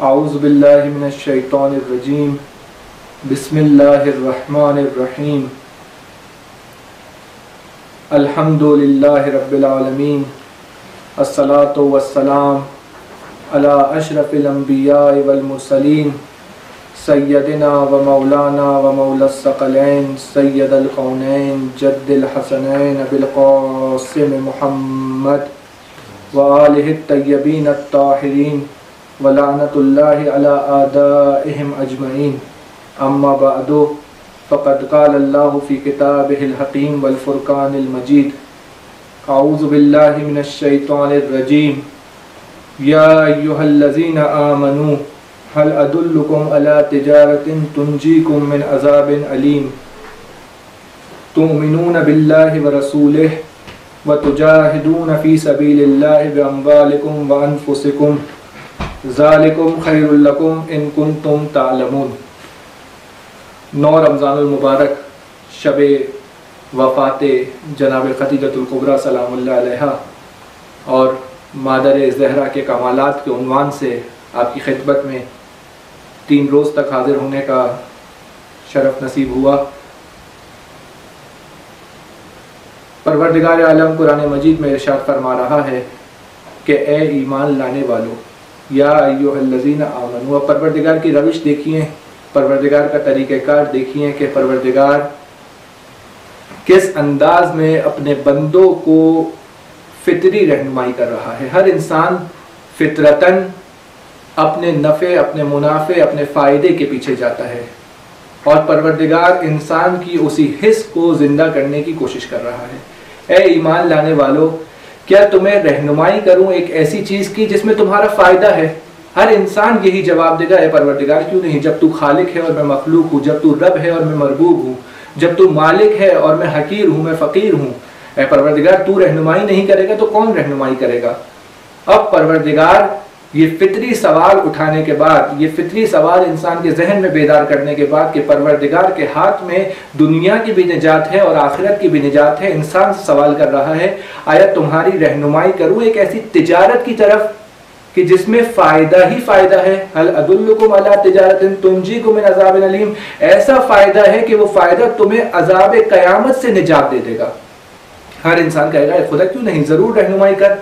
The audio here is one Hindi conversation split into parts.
आउज़बिल्लिमिनशैतानरजीम बिस्मिल्लाहिर्रहमानिर्रहीम अल्हम्दुलिल्लाहि रब्बिल आलमीन अस्सलातु वस्सलाम अला अशरफिल अंबिया वल सैयदना व मौलाना व मौलसकलैन सैयदल कौनैन जद्दिल हसनैन अबिल क़ासिम मुहम्मद व आलिहि तय्यबीन अत्ताहिरीन वलानतुल्लाहि अला अम्मा बअदु फ़क़द क़ाल अल्लाहु फ़ी किताबिहिल हकीम वल फ़ुरक़ानिल मजीद अऊज़ु बिल्लाहि मिनश शैतानिर रजीम या अय्युहल्लज़ीना आमनू हल अदुल्लुकुम अला तिजारतिन तुंजीकुम मिन अज़ाबिन अलीम तुमिनून बिल्लाहि व रसूलिहि व तुजाहिदून फ़ी सबीलिल्लाहि बिअम्वालिकुम व अनफुसिकुम ज़ालिकुम खैरुल्लकुम इन कुंतुम तालमून नौ रमज़ानुल मुबारक शब वफ़ात जनाब ख़तीजतुल्कुबरा सलाम और मादर जहरा के कमालात के उनवान से आपकी खिदमत में तीन रोज़ तक हाजिर होने का शरफ नसीब हुआ। परवरदिगार आलम कुरान मजीद में इरशाद फरमा रहा है कि, ए ईमान लाने वालों, या अयोहल्लजीन आमन हुआ परवरदिगार की रविश देखिए, परवरदिगार का तरीक़ाकार देखिए कि परवरदिगार किस अंदाज में अपने बंदों को फितरी रहनुमाई कर रहा है। हर इंसान फितरतन अपने नफ़े, अपने मुनाफे, अपने फ़ायदे के पीछे जाता है। और परवरदिगार इंसान की उसी हिस्स को ज़िंदा करने की कोशिश कर रहा है। ए ईमान लाने वालों, क्या तुम्हें रहनुमाई करूँ एक ऐसी चीज़ की जिसमें तुम्हारा फ़ायदा है? हर इंसान यही जवाब देगा, ए परवरदिगार, क्यों नहीं? जब तू खालिक है और मैं मखलूक हूँ, जब तू रब है और मैं मरबूब हूँ, जब तू मालिक है और मैं हकीर हूँ, मैं फ़कीर हूँ, ए परवरदिगार, तू रहनुमाई नहीं करेगा तो कौन रहनुमाई करेगा? अब परवरदिगार ये फितरी सवाल उठाने के बाद, ये फितरी सवाल इंसान के जहन में बेदार करने के बाद कि परवरदिगार के हाथ में दुनिया की भी निजात है और आखिरत की भी निजात है, इंसान सवाल कर रहा है, आया तुम्हारी रहनुमाई करूँ एक ऐसी तिजारत की तरफ़ कि जिसमें फ़ायदा ही फ़ायदा है? हल अदुल्लुकुम अला तिजारत तुंजी को अजाब अलीम। ऐसा फ़ायदा है कि वो फ़ायदा तुम्हें अजाब कयामत से निजात दे देगा। हर इंसान कहेगा खुदा, क्यों नहीं? ज़रूर रहनुमाई कर।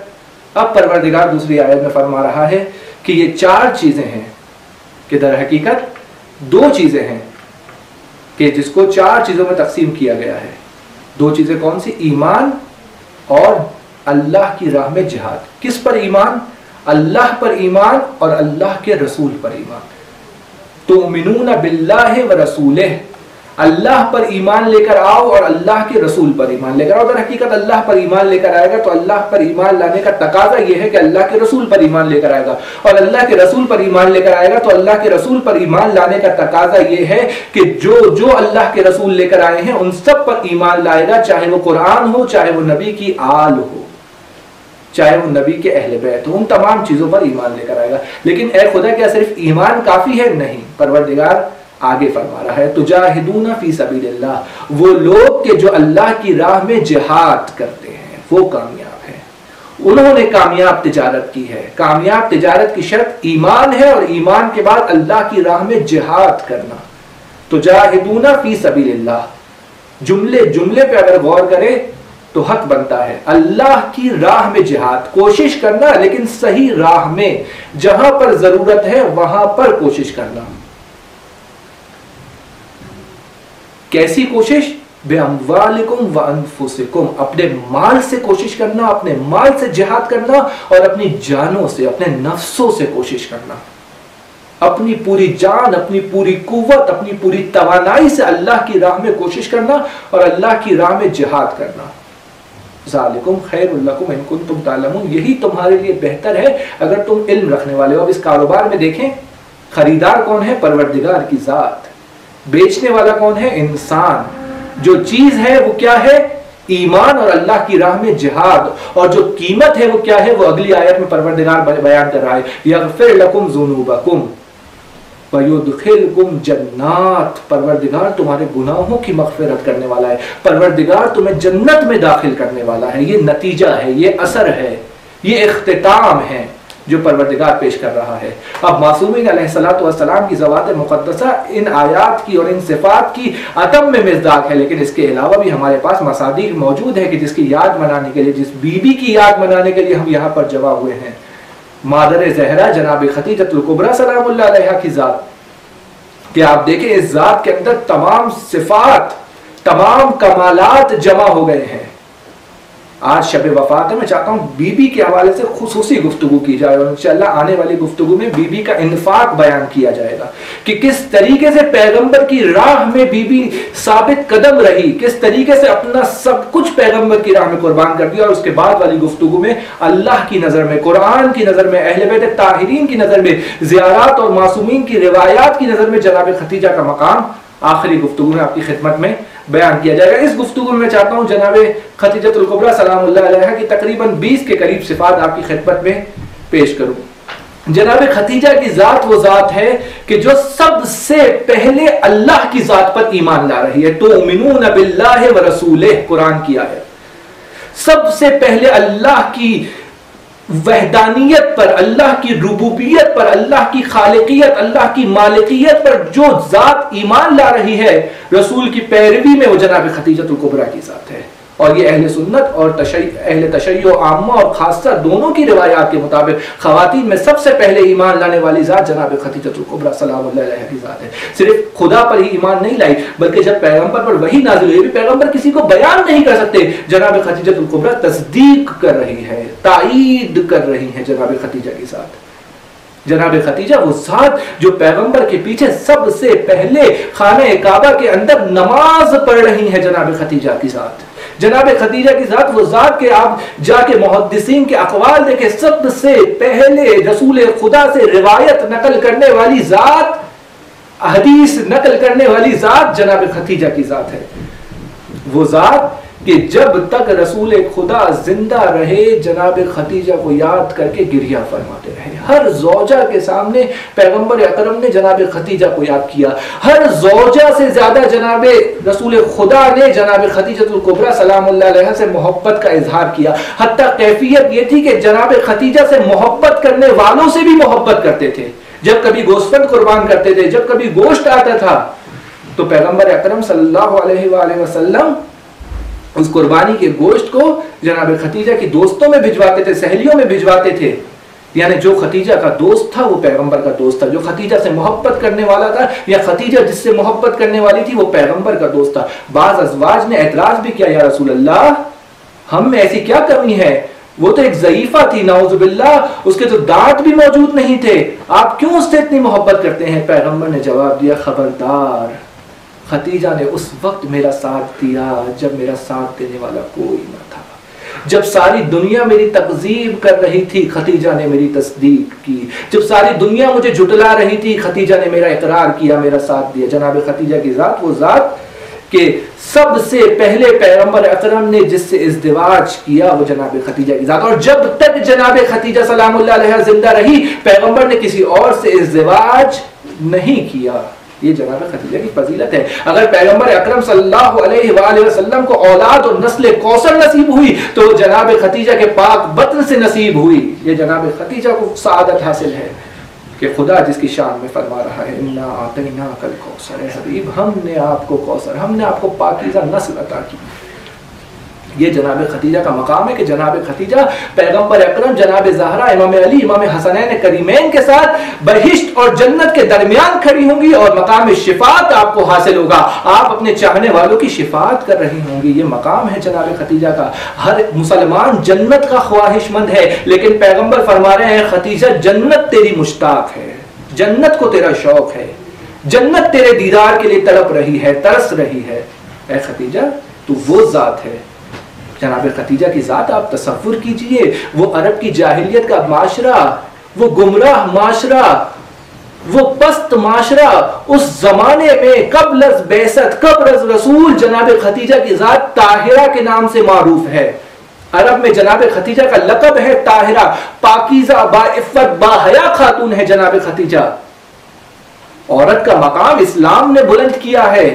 अब परवरदिगार दूसरी आयत में फरमा रहा है कि ये चार चीज़ें हैं कि दर हकीकत दो चीज़ें हैं कि जिसको चार चीज़ों में तकसीम किया गया है। दो चीज़ें कौन सी? ईमान और अल्लाह की राह में जिहाद। किस पर ईमान? अल्लाह पर ईमान और अल्लाह के रसूल पर ईमान। तो मिनून बिल्लाह व रसूल अल्लाह पर ईमान लेकर आओ और अल्लाह के रसूल पर ईमान लेकर आओ। अगर हकीकत अल्लाह पर ईमान लेकर आएगा तो अल्लाह पर ईमान लाने का तकाजा यह है कि अल्लाह के रसूल पर ईमान लेकर आएगा। और अल्लाह के रसूल पर ईमान लेकर आएगा तो अल्लाह के रसूल पर ईमान लाने का तकाजा यह है कि जो जो अल्लाह के रसूल लेकर आए हैं, उन सब पर ईमान लाएगा, चाहे वो कुरान हो, चाहे वो नबी की आल हो, चाहे वो नबी के अहल बैत हो, उन तमाम चीज़ों पर ईमान लेकर आएगा। लेकिन ए खुदा, क्या सिर्फ़ ईमान काफ़ी है? नहीं। परवरदिगार आगे फरमा रहा है, तुजाहिदूना फ़ी सबीलिल्लाह। वो लोग के जो अल्लाह की राह में जिहाद करते हैं, वो कामयाब है। उन्होंने कामयाब तिजारत की है। कामयाब तिजारत की शर्त ईमान है और ईमान के बाद अल्लाह की राह में जिहाद करना। तुजाहिदूना फ़ी सबीलिल्लाह। जुमले जुमले पे अगर गौर करें तो हक बनता है। अल्लाह की राह में जिहाद, कोशिश करना, लेकिन सही राह में। जहाँ पर ज़रूरत है, वहाँ पर कोशिश करना। कैसी कोशिश? बेअमवालिकुम अपने माल से कोशिश करना, अपने माल से जिहाद करना और अपनी जानों से, अपने नफ्सों से कोशिश करना। अपनी पूरी जान, अपनी पूरी कुवत, अपनी पूरी तवानाई से अल्लाह की राह में कोशिश करना और अल्लाह की राह में जिहाद करना। जालिकुम तालमून। यही तुम्हारे लिए बेहतर है अगर तुम इल्म रखने वाले हो। अब इस कारोबार में देखें, खरीदार कौन है? परवरदिगार की जात। बेचने वाला कौन है? इंसान। जो चीज़ है, वो क्या है? ईमान और अल्लाह की राह में जिहाद। और जो कीमत है, वो क्या है? वो अगली आयत में परवरदिगार बयान कर रहा है। या फिर लकुम जुनूबकुम। वयुदखिलकुम जन्नात। परवरदिगार तुम्हारे गुनाहों की मगफिरत करने वाला है। परवरदिगार तुम्हें जन्नत में दाखिल करने वाला है। ये नतीजा है, ये असर है, ये अख्ताम है। जो परवरदिगार पेश कर रहा है। अब मासूमिन सलाम की जवात मुकदसा इन आयात की और इन सिफात की अतम में मिजदाक है, लेकिन इसके अलावा भी हमारे पास मसादी मौजूद है कि जिसकी याद मनाने के लिए, जिस बीबी की याद मनाने के लिए हम यहाँ पर जवा हुए हैं। मादर जहरा जनाब खतीजतुल्कुबरा सलाम की ज़ात। कि आप देखें, इस ज़ात के अंदर तमाम सिफात, तमाम कमालात जमा हो गए हैं। आज शब वफात है, मैं चाहता हूँ बीबी के हवाले से खसूसी गुफ्तु की जाए और इंशाल्लाह आने वाली गुफ्तु में बीबी का इन्फाक बयान किया जाएगा कि किस तरीके से पैगंबर की राह में बीबी साबित कदम रही, किस तरीके से अपना सब कुछ पैगंबर की राह में कुर्बान कर दिया और उसके बाद वाली गुफ्तु में अल्लाह की नज़र में, कुरान की नज़र में, अहल ताहरीन की नज़र में, ज़ियारात और मासूमीन की रिवायात की नज़र में जनाब खतीजा का मकाम आखिरी गुफ्तु में आपकी खिदमत में बयान किया जाएगा। इस गुफ्तु में चाहता हूँ, जनाब खतीजतुल्कुबरा सलाम की तकरीबन 20 के करीब सिफात आपकी खिदमत में पेश करूँ। जनाब खतीजा की जात वो जात है कि जो सबसे पहले अल्लाह की जात पर ईमान ला रही है। तो उमिनून बिल्लाह व रसूल कुरान किया है सबसे पहले अल्लाह की वहदानियत पर, अल्लाह की रुबूबियत पर, अल्लाह की खालिकियत, अल्लाह की मालिकियत पर जो ज़ात ईमान ला रही है, रसूल की पैरवी में वो जनाब खतीजतुल कुबरा की ज़ात है। और ये अहल सुन्नत और अहल तशैय आमा और खासा दोनों की रिवायात के मुताबिक खातन में सबसे पहले ईमान लाने वाली ज़ात जनाब खतीजतुल्कुबरा सलाम की ज़ात है। सिर्फ़ खुदा पर ही ईमान नहीं लाई, बल्कि जब पैगंबर पर वही नाजिल हुई भी पैगंबर किसी को बयान नहीं कर सकते, जनाब खतीजतुल्कुबरा तस्दीक कर रही है, ताईद कर रही है जनाब खतीजा के साथ जनाब खतीजा, वो साथ जो पैगंबर के पीछे सबसे पहले खाने काबा के अंदर नमाज़ पढ़ रही है जनाब खतीजा के साथ जनाब खदीजा की जात, वो जात के आप जाके मुहदसिन के अकवाल देखे सबसे पहले रसूल खुदा से रिवायत नकल करने वाली जात हदीस नकल करने वाली जात जनाब खतीजा की जात है। वो जात कि जब तक रसूल खुदा ज़िंदा रहे, जनाब खतीजा को याद करके गिरिया फरमाते रहे। हर जोजा के सामने पैगंबर अकरम ने जनाब खतीजा को याद किया। हर जोजा से ज़्यादा जनाब रसूल खुदा ने जनाब खतीजतुल्कुबरा सलाम से मोहब्बत का इजहार किया। हती कैफियत ये थी कि जनाब खतीजा से मोहब्बत करने वालों से भी मोहब्बत करते थे। जब कभी गोश्त कुर्बान करते थे, जब कभी गोश्त आता था तो पैगंबर अकरम सल्लल्लाहु अलैहि उस कुर्बानी के गोश्त को जनाब खतीजा की दोस्तों में भिजवाते थे, सहेलियों में भिजवाते थे। यानी जो खतीजा का दोस्त था, वो पैगंबर का दोस्त था। जो खतीजा से मोहब्बत करने वाला था, या खतीजा जिससे मोहब्बत करने वाली थी, वो पैगंबर का दोस्त था। बाज अजवाज ने एतराज़ भी किया, या रसूल अल्लाह हम में ऐसी क्या कमी है? वो तो एक जयीफा थी नाउजुबिल्ला उसके तो दांत भी मौजूद नहीं थे। आप क्यों उससे इतनी मोहब्बत करते हैं? पैगंबर ने जवाब दिया, खबरदार खतीजा ने उस वक्त मेरा साथ दिया जब मेरा साथ देने वाला कोई न था। जब सारी दुनिया मेरी तकजीब कर रही थी, खतीजा ने मेरी तस्दीक की। जब सारी दुनिया मुझे जुटला रही थी, खतीजा ने मेरा इकरार किया, मेरा साथ दिया। जनाब खतीजा की ज़ात वो ज़ात के सबसे पहले पैगंबर अकरम ने जिससे इज्दिवाज किया, वो जनाब खतीजा की ज़ात। और जब तक जनाब खतीजा सलाम ज़िंदा रही, पैगंबर ने किसी और से इज्दिवाज नहीं किया। ये जनाब खतीजा की फजीलत है। अगर पैगंबर अकरम वसल्लम को औलाद और नस्ल कौसर नसीब हुई तो जनाब खतीजा के पाक बतन से नसीब हुई। ये जनाब खतीजा को सादत हासिल है कि खुदा जिसकी शान में फरमा रहा है, इन्ना आतना कल कौसर हबीब, हमने आपको कौसर, हमने आपको पाकिजा नस्ल अता की। ये जनाब खतीजा का मकाम है कि जनाब खतीजा पैगंबर अक्रम, जनाब जहरा, इमाम अली, इमाम हसनैन करीमैन के साथ बहिश्त और जन्नत के दरमियान खड़ी होंगी और मकाम शिफात आपको हासिल होगा। आप अपने चाहने वालों की शिफात कर रही होंगी। ये मकाम है जनाब खतीजा का। हर मुसलमान जन्नत का ख्वाहिशमंद है, लेकिन पैगंबर फरमा रहे हैं, खतीजा, जन्नत तेरी मुश्ताक है। जन्नत को तेरा शौक है। जन्नत तेरे दीदार के लिए तड़प रही है, तरस रही है। ए खतीजा, तू वो जात है जनाब खतीजा की ज़ात आप तस्वुर कीजिए, वो अरब की जाहिलियत का माशरा, वो गुमराह माशरा, वो पस्त माशरा, उस जमाने में कबलज बेसत कबरज रसूल जनाब खतीजा की ज़ात ताहिरा के नाम से मारूफ है। अरब में जनाब खतीजा का लकब है ताहिरा, पाकिजा बाइफत बाहया खातून है जनाब खतीजा। औरत का मकाम इस्लाम ने बुलंद किया है।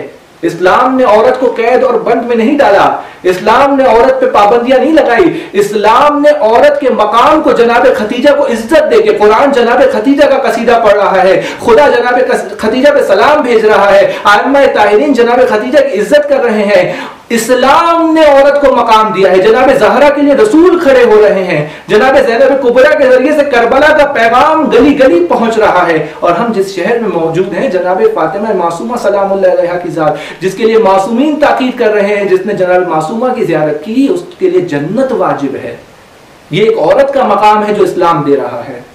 इस्लाम ने औरत को कैद और बंद में नहीं डाला। इस्लाम ने औरत पे पाबंदियाँ नहीं लगाई। इस्लाम ने औरत के मकाम को जनाब खतीजा को इज़्ज़त दे के कुरान जनाब खतीजा का कसीदा पढ़ रहा है, खुदा जनाब खतीजा पे सलाम भेज रहा है आलमा ताहरीन जनाब खतीजा की इज़्ज़त कर रहे हैं। इस्लाम ने औरत को मकाम दिया है। जनाब जहरा के लिए रसूल खड़े हो रहे हैं। जनाब जैनब कुबरा के ज़रिए से करबला का पैगाम गली गली पहुँच रहा है। और हम जिस शहर में मौजूद हैं, जनाब फातिमा मासूमा सलाम की जात, जिसके लिए मासूमीन ताकीद कर रहे हैं, जिसने जनाब मासूमा की जियारत की, उसके लिए जन्नत वाजिब है। ये एक औरत का मकाम है जो इस्लाम दे रहा है।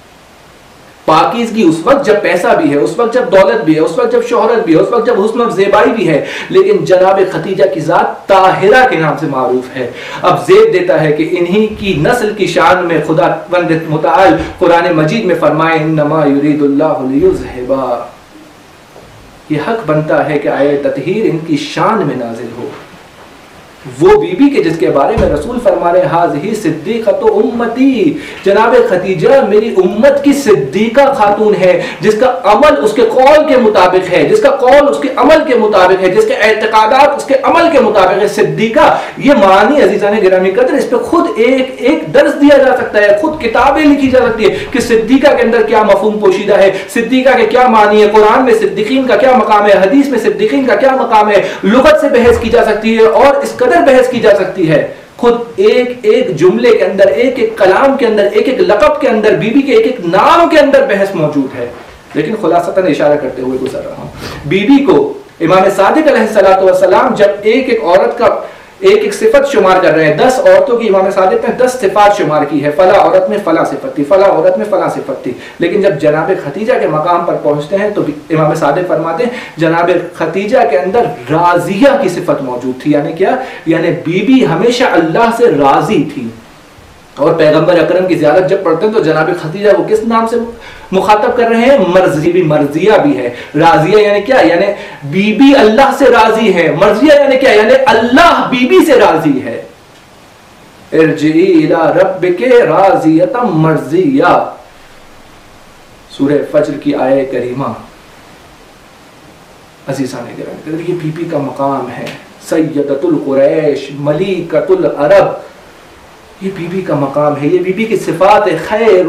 पाकिजगी उस वक्त जब पैसा भी है, उस वक्त जब दौलत भी है, उस वक्त जब शोहरत भी है, उस वक्त जब हुस्न जेबाई भी है, लेकिन जनाब खतीजा की जात ताहिरा के नाम से मारूफ है। अब जेब देता है कि इन्हीं की नस्ल की शान में खुदा मुताल कुरान मजीद में फरमाए नमा युरीदुल्लाबा ये हक बनता है कि आय ततहीर इनकी शान में नाजिल हो। वो बीबी के जिसके बारे में रसूल फरमा रहे हाज ही सिद्दीका तो उम्मती। जनाब खतीजा, मेरी उम्मत की सिद्दीका खातून है, जिसका अमल उसके कौल के मुताबिक है, जिसका कौल उसके अमल के मुताबिक है, जिसके एतकादात उसके अमल के मुताबिक है। सिद्दीका, ये मानी अजीजा ने गिरामी कदर, इस पर खुद एक एक दर्ज दिया जा सकता है, खुद किताबें लिखी जा सकती है कि सिद्दीका के अंदर क्या मफहूम पोशीदा है, सिद्दीका के क्या मानी है, कुरान में सिद्दीकीन का क्या मकाम है, हदीस में सिद्दीकीन का क्या मकाम है, लुगत से बहस की जा सकती है और इस कदर अंदर बहस की जा सकती है। खुद एक एक जुमले के अंदर, एक एक कलाम के अंदर, एक एक लकब के अंदर, बीबी के एक एक नाम के अंदर बहस मौजूद है। लेकिन खुलासतन इशारा करते हुए गुजर रहा हूँ। बीबी को इमाम सादिक सलाम जब एक एक औरत का एक एक सिफत शुमार कर रहे हैं। दस औरतों की इमाम सादिक ने दस सिफात शुमार की है। फला औरत में फला सिफत थी, फला औरत में फला सिफत थी। लेकिन जब जनाब खतीजा के मकाम पर पहुँचते हैं तो इमाम सादिक फरमाते हैं, जनाब खतीजा के अंदर राजिया की सिफत मौजूद थी। यानी क्या? यानी बीबी हमेशा अल्लाह से राज़ी थी। और पैगंबर अकरम की जियारत जब पढ़ते हैं तो जनाब खतीजा वो किस नाम से मुखातब कर रहे हैं? मर्ज़ी भी मर्जिया भी है। राजिया यानी क्या? यानी बीबी अल्लाह से राज़ी है। मर्जिया यानी क्या? यानी अल्लाह बीबी से राज़ी है। रब के मर्जिया। सूर्य फज्र की आय करीमा। अजीजा ने ये बीबी का मकाम है। सैयदतुल कुरैश, मलिकतुल अरब। ये बीबी का मकाम है, ये बीबी की सिफात है खैर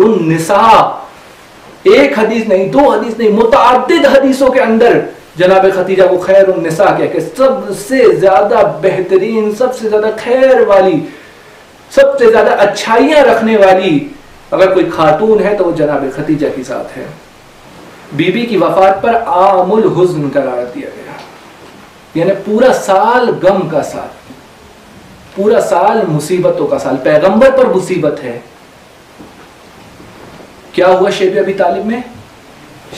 एक हदीस नहीं, दो हदीस नहीं मुतद हदीसों के अंदर। जनाब खतीजा को खैर निसा कह के सबसे ज़्यादा बेहतरीन, सबसे ज़्यादा खैर वाली, सबसे ज़्यादा अच्छाइयाँ रखने वाली, अगर कोई खातून है तो वो जनाब खतीजा के साथ है। बीबी की वफात पर आमुल हुज्न करार दिया गया। यानी पूरा साल गम का साल पूरा साल मुसीबतों का साल, पैगंबर पर मुसीबत है। क्या हुआ शेब अभी तालिब में?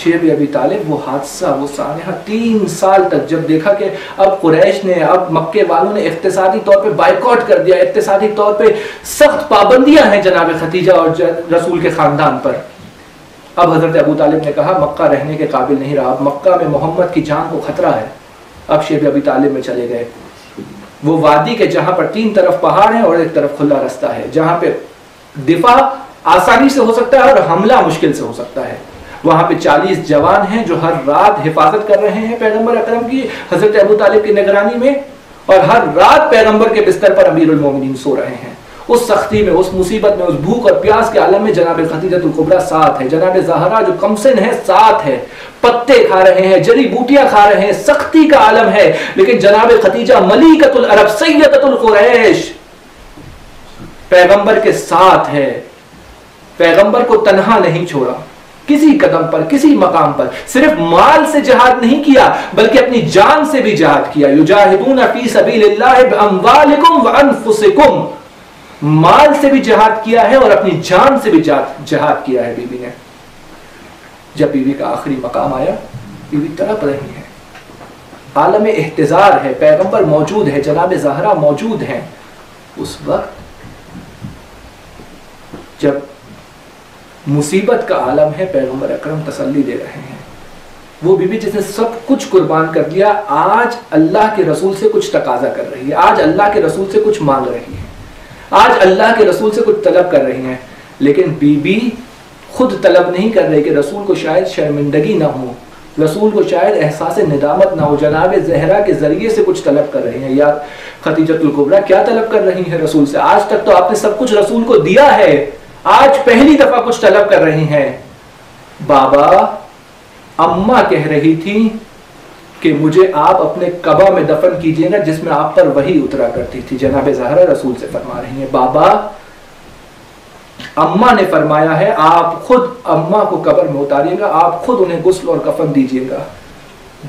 शेब अभी तालिब, वो हादसा, वो सानहा तीन साल तक जब देखा कि अब कुरैश ने, अब मक्के वालों ने इकतसादी तौर पे बाइकआउट कर दिया, इकतसादी तौर पे सख्त पाबंदियाँ हैं जनाब खतीजा और रसूल के खानदान पर। अब हज़रत अबू तालिब ने कहा, मक्का रहने के काबिल नहीं रहा। अब मक्का में मोहम्मद की जान को खतरा है। अब शेब अभी तालिब में चले गए। वो वादी के जहाँ पर तीन तरफ़ पहाड़ है और एक तरफ़ खुला रास्ता है, जहाँ पे दिफा आसानी से हो सकता है और हमला मुश्किल से हो सकता है। वहाँ पे 40 जवान हैं जो हर रात हिफाजत कर रहे हैं पैगंबर अकरम की, हज़रत अबू तालिब की निगरानी में और हर रात पैगंबर के बिस्तर पर अमीर मोमिनीन सो रहे हैं। उस सख्ती में, उस मुसीबत में, उस भूख और प्यास के आलम में जनाब खतीजतुल्कुबरा साथ है। जनाब जहरा जो कमसिन है साथ है। पत्ते खा रहे हैं, जड़ी बूटियाँ खा रहे हैं, सख्ती का आलम है। लेकिन जनाब खतीजा मलिकतुल अरब, सैयदतुल कुरैश पैगंबर के साथ है। पैगंबर को तनहा नहीं छोड़ा। किसी कदम पर, किसी मकाम पर। सिर्फ़ माल से जहाद नहीं किया, बल्कि अपनी जान से भी जहाद किया। युजाहिदून फ़ी सबीलिल्लाह बिअमवालिकुम व अनफुसिकुम। माल से भी जहाद किया है और अपनी जान से भी जहाद किया है बीबी ने। जब बीबी का आखिरी मकाम आया बीबी तड़प रही है। आलम एहतजार है, पैगंबर मौजूद है, जनाब जहरा मौजूद हैं। उस वक्त जब मुसीबत का आलम है, पैगंबर अकरम तसल्ली दे रहे हैं। वो बीबी जिसने सब कुछ कुर्बान कर दिया, आज अल्लाह के रसूल से कुछ तकाजा कर रही है, आज अल्लाह के रसूल से कुछ मांग रही है। आज अल्लाह के रसूल से कुछ तलब कर रही हैं, लेकिन बीबी खुद तलब नहीं कर रही कि रसूल को शायद शर्मिंदगी ना हो, रसूल को शायद एहसास निदामत ना हो जनाब जहरा के ज़रिए से कुछ तलब कर रही हैं। या खतीजतुल्कुबरा क्या तलब कर रही हैं रसूल से? आज तक तो आपने सब कुछ रसूल को दिया है। आज पहली दफ़ा कुछ तलब कर रही हैं। बाबा अम्मा कह रही थी कि मुझे आप अपने कबा में दफन कीजिएगा जिसमें आप पर वही उतरा करती थी। जनाब जहरा रसूल से फरमा रही हैं, बाबा, अम्मा ने फरमाया है, आप खुद अम्मा को कबर में उतारिएगा, आप खुद उन्हें गुस्ल और कफन दीजिएगा।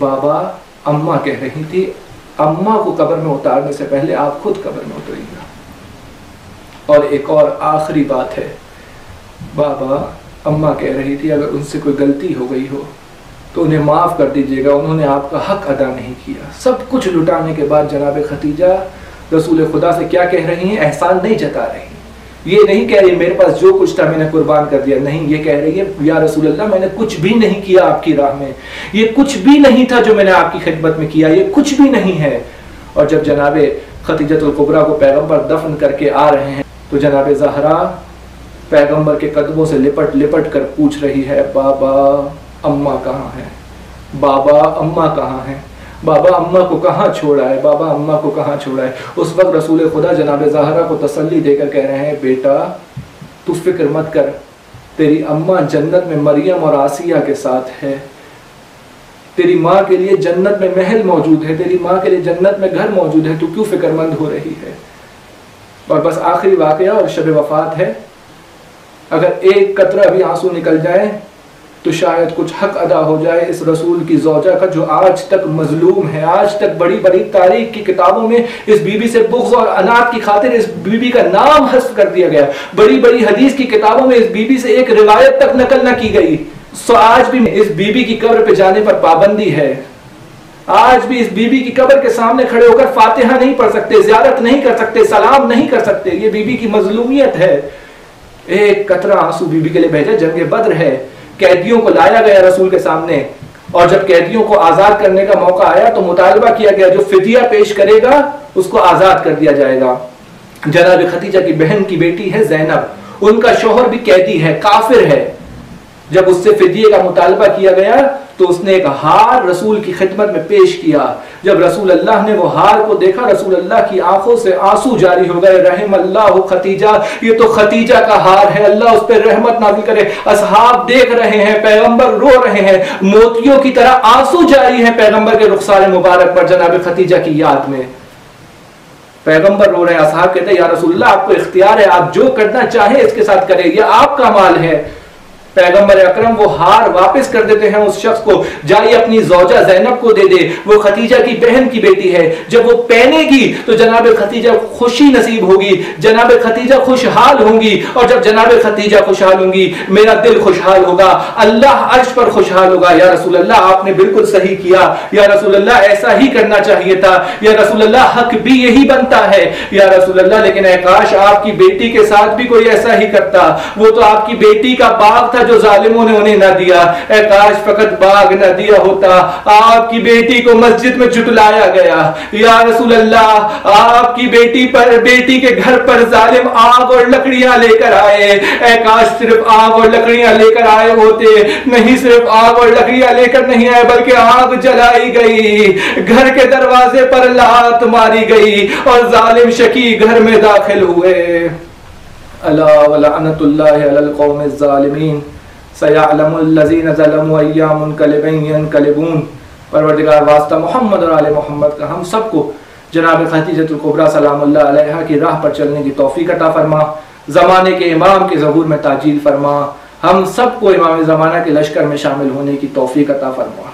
बाबा, अम्मा कह रही थी, अम्मा को कबर में उतारने से पहले आप खुद कबर में उतरिएगा। और एक और आखिरी बात है, बाबा, अम्मा कह रही थी, अगर उनसे कोई गलती हो गई हो तो उन्हें माफ़ कर दीजिएगा, उन्होंने आपका हक अदा नहीं किया। सब कुछ लुटाने के बाद जनाब खतीजा, रसूल खुदा से क्या कह रही हैं? एहसान नहीं जता रही। ये नहीं कह रही, मेरे पास जो कुछ था मैंने कुर्बान कर दिया। नहीं, ये कह रही है, या रसूल अल्लाह मैंने कुछ भी नहीं किया आपकी राह में। ये कुछ भी नहीं था जो मैंने आपकी खिदमत में किया। ये कुछ भी नहीं है। और जब जनाब खतीजतुल्कुबरा को पैगंबर दफन करके आ रहे हैं तो जनाब जहरा पैगंबर के कदमों से लिपट लिपट कर पूछ रही है, बाबा अम्मा कहाँ है? बाबा अम्मा कहाँ है? बाबा अम्मा को कहाँ छोड़ा है? बाबा अम्मा को कहाँ छोड़ा है? उस वक्त रसूल खुदा जनाब जहरा को तसल्ली देकर कह रहे हैं, बेटा, तू फ़िक्र मत कर। तेरी अम्मा जन्नत में मरियम और आसिया के साथ है। तेरी माँ के लिए जन्नत में महल मौजूद है। तेरी माँ के लिए जन्नत में घर मौजूद है। तू क्यों फिक्रमंद हो रही है? और बस आखिरी वाक़ और शब वफात है। अगर एक कतरा भी आँसू निकल जाए तो शायद कुछ हक अदा हो जाए इस रसूल की जोजा का, जो आज तक मजलूम है। आज तक बड़ी बड़ी तारीख की किताबों में इस बीबी से बुग्ज और अनाथ की खातिर इस बीबी का नाम हस्फ कर दिया गया। बड़ी बड़ी हदीस की किताबों में इस बीबी से एक रिवायत तक नकल न की गई। सो आज भी इस बीबी की कब्र पे जाने पर पाबंदी है। आज भी इस बीबी की कब्र के सामने खड़े होकर फातिहा नहीं पढ़ सकते, जियारत नहीं कर सकते, सलाम नहीं कर सकते। ये बीबी की मजलूमियत है। एक कतरा आँसू बीबी के लिए भेजा जंग बद्र है। कैदियों को लाया गया रसूल के सामने। और जब कैदियों को आज़ाद करने का मौका आया तो मुतालबा किया गया, जो फितिया पेश करेगा, उसको आज़ाद कर दिया जाएगा। जनाब खतीजा की बहन की बेटी है जैनब। उनका शोहर भी कैदी है, काफिर है। जब उससे फिदिये का मुतालबा किया गया तो उसने एक हार रसूल की खिदमत में पेश किया। जब रसूल अल्लाह ने वो हार को देखा, रसूल अल्लाह की आँखों से आँसू जारी हो गए। रहम अल्लाह खतीजा, ये तो खतीजा का हार है। अल्लाह उस पर रहमत नाजिल करे। असहाब देख रहे हैं, पैगंबर रो रहे हैं। मोतियों की तरह आँसू जारी है पैगंबर के रुखसार मुबारक पर, जनाब खतीजा की याद में। पैगंबर रो रहे हैं, असहाब कहते हैं, या रसूल्ला आपको इख्तियार है, आप जो करना चाहे इसके साथ करें। यह आपका माल है। पैगंबर अकरम वो हार वापस कर देते हैं उस शख्स को। जाइए अपनी जौजा जैनब को दे दे। वो खतीजा की बहन की बेटी है। जब वो पहनेगी तो जनाब खतीजा खुशी नसीब होगी। जनाब खतीजा खुशहाल होंगी। और जब जनाब खतीजा खुशहाल होंगी, मेरा दिल खुशहाल होगा। अल्लाह अर्श पर खुशहाल होगा। या रसूल अल्लाह आपने बिल्कुल सही किया। या रसूल अल्लाह ऐसा ही करना चाहिए था। या रसूल अल्लाह हक भी यही बनता है। या रसूल अल्लाह लेकिन आकाश आपकी बेटी के साथ भी कोई ऐसा ही करता। वो तो आपकी बेटी का बाग था जो जालिमों ने उन्हें न दिया। काश फकत बाग न दिया होता, आपकी बेटी को मस्जिद में जुटलाया गया। या रसूल अल्लाह आपकी बेटी पर, बेटी के घर पर जालिम आग और लकड़ियाँ लेकर आए। काश सिर्फ़ आग और लकड़ियाँ लेकर आए होते। नहीं सिर्फ़ आग और लकड़ियाँ लेकर नहीं आए, बल्कि आग जलाई गई। घर के दरवाजे पर लात मारी गई और जालिम शकी घर में दाखिल हुए। खतीजतुल्कुबरा सलाम की राह पर चलने की तोफ़ी अता फरमा ज़माने के इमाम के जहूर में ताजील फरमा हम सबको इमाम ज़माना के लश्कर में शामिल होने की तोफ़ी अता फरमा